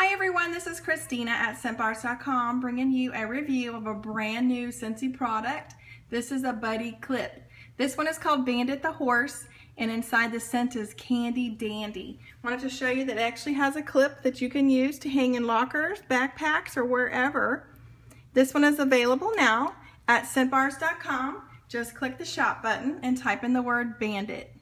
Hi everyone, this is Christina at ScentBars.com bringing you a review of a brand new Scentsy product. This is a Buddy Clip. This one is called Bandit the Horse and inside the scent is Candy Dandy. Wanted to show you that it actually has a clip that you can use to hang in lockers, backpacks, or wherever. This one is available now at ScentBars.com. Just click the shop button and type in the word Bandit.